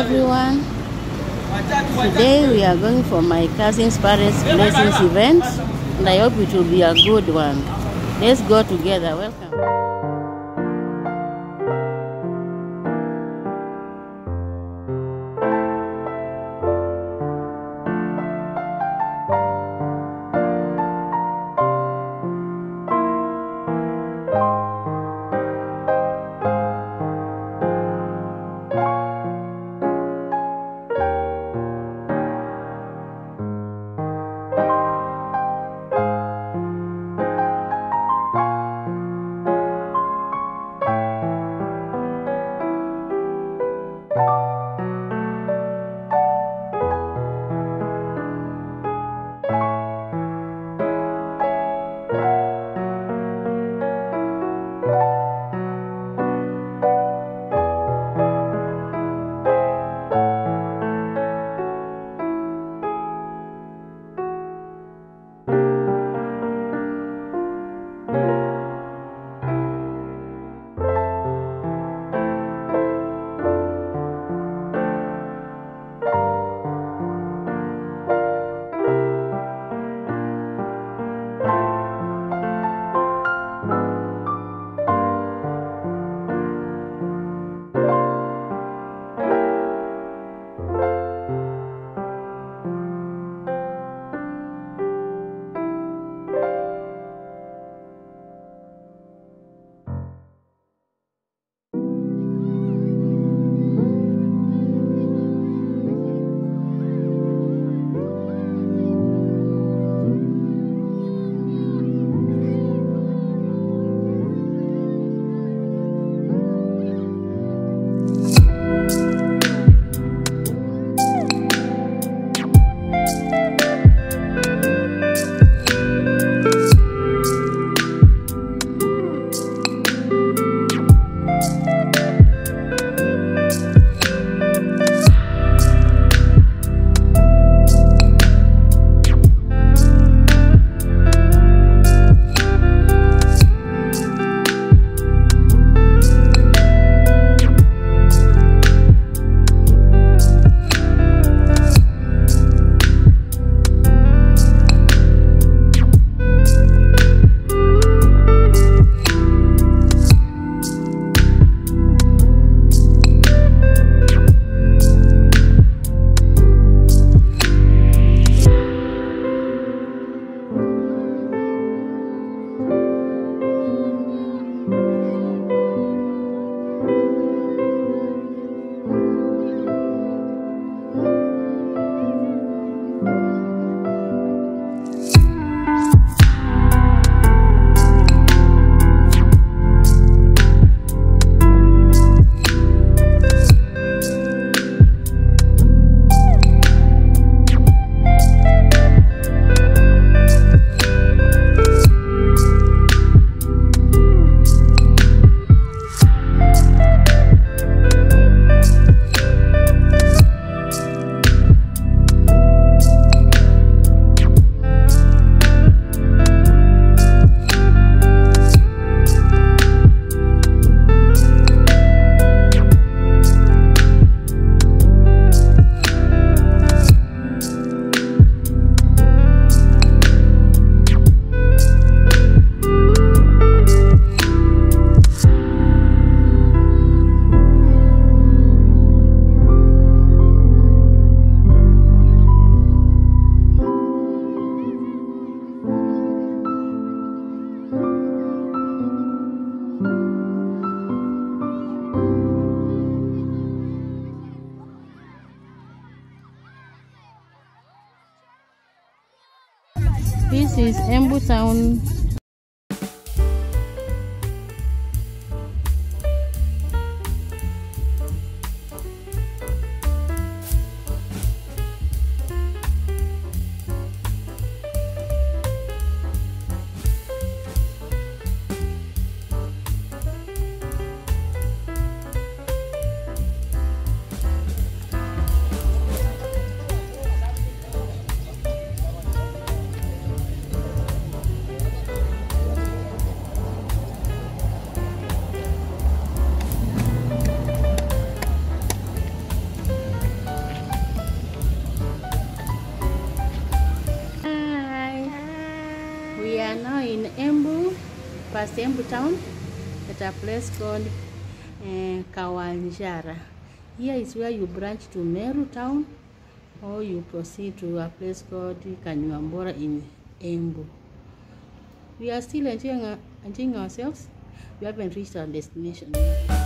everyone. Today we are going for my cousin's parents' blessings event and I hope it will be a good one. Let's go together. Welcome. This is Embu Town Embu town, at a place called uh, Kawanjara. Here is where you branch to Meru town or you proceed to a place called Kanyuambora in Embu. We are still enjoying, enjoying ourselves. We haven't reached our destination yet.